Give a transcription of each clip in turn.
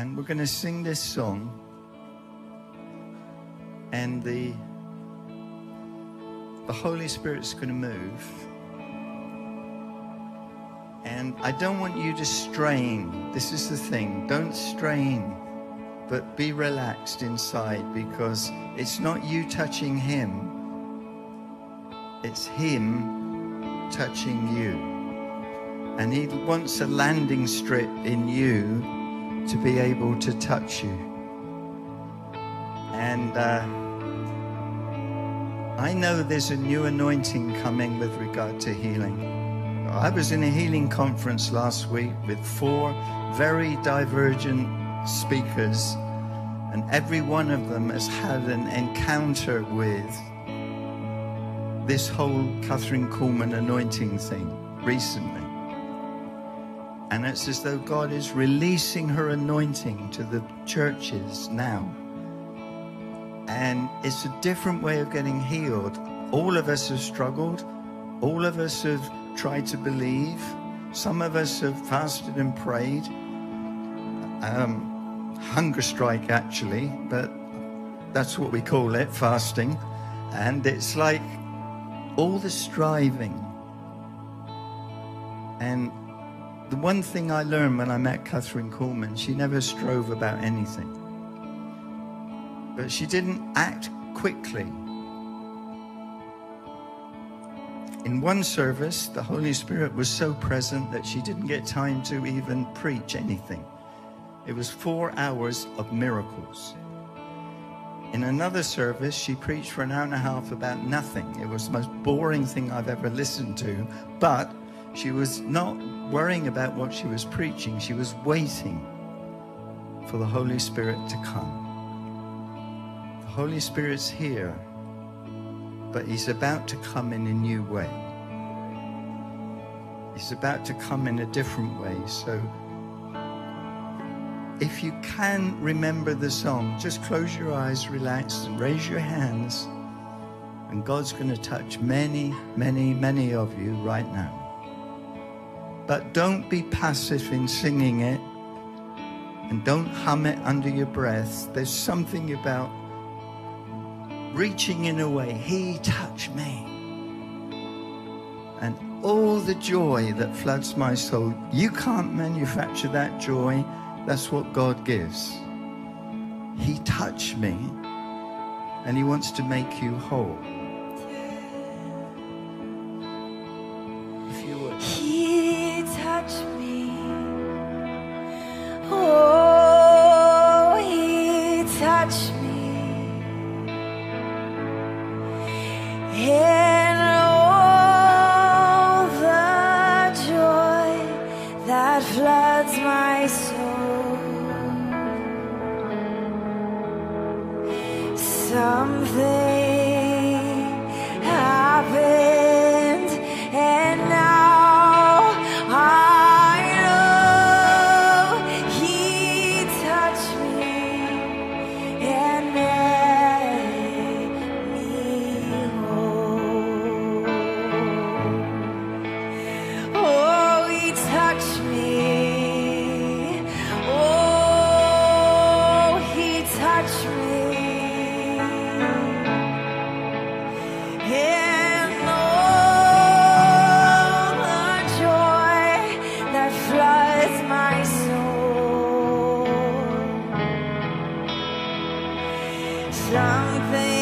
And we're going to sing this song. And the, the Holy Spirit's going to move. And I don't want you to strain. This is the thing. Don't strain, but be relaxed inside because it's not you touching Him, it's Him touching you. And He wants a landing strip in you to be able to touch you. And uh, I know there's a new anointing coming with regard to healing. I was in a healing conference last week with four very divergent speakers, and every one of them has had an encounter with this whole Kathryn Kuhlman anointing thing recently. And it's as though God is releasing her anointing to the churches now. And it's a different way of getting healed. All of us have struggled. All of us have tried to believe. Some of us have fasted and prayed. Um, hunger strike, actually, but that's what we call it fasting. And it's like all the striving. And the one thing I learned when I met Kathryn Kuhlman, she never strove about anything. But she didn't act quickly. In one service, the Holy Spirit was so present that she didn't get time to even preach anything. It was four hours of miracles. In another service, she preached for an hour and a half about nothing. It was the most boring thing I've ever listened to, but she was not worrying about what she was preaching. She was waiting for the Holy Spirit to come. The Holy Spirit's here but he's about to come in a new way. He's about to come in a different way. So if you can remember the song, just close your eyes, relax, and raise your hands. And God's going to touch many, many, many of you right now. But don't be passive in singing it. And don't hum it under your breath. There's something about reaching in a way. He touched me. And all the joy that floods my soul, you can't manufacture that joy. That's what God gives. He touched me and He wants to make you whole. Something Something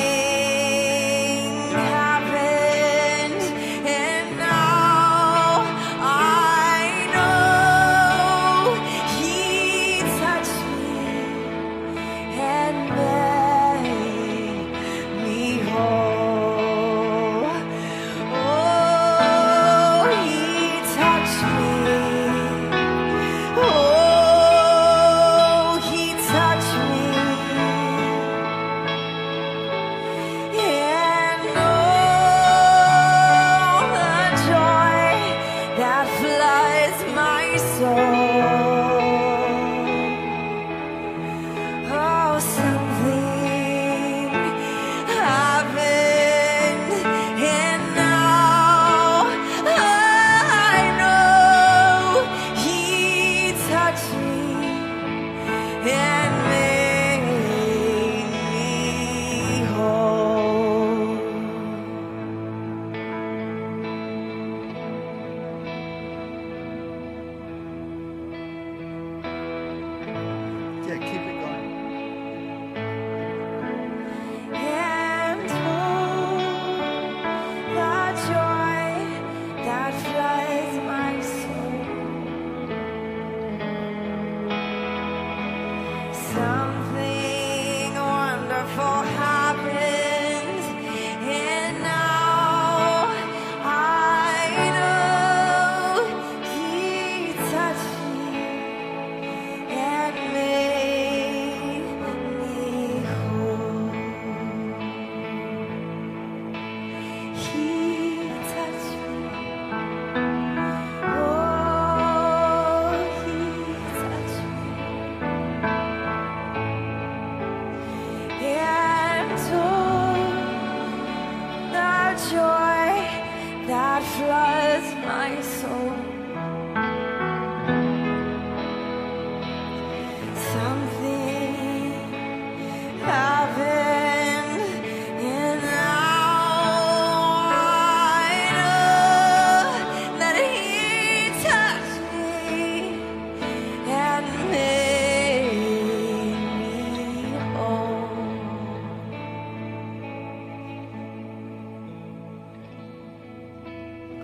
就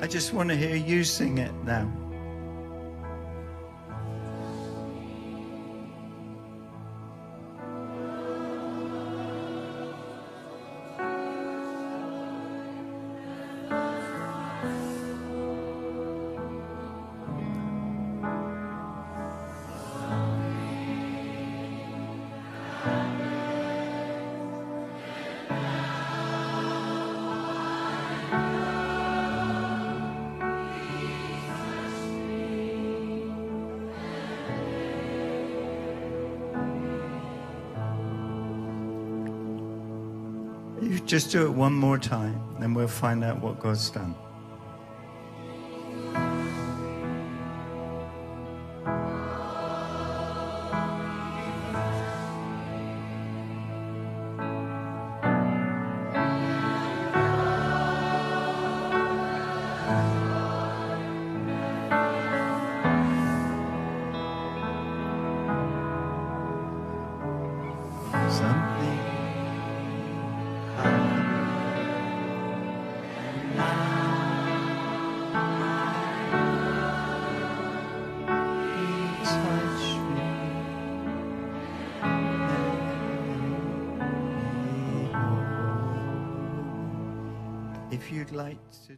just want to hear you sing it now. Just do it one more time, then we'll find out what God's done. If you'd like to.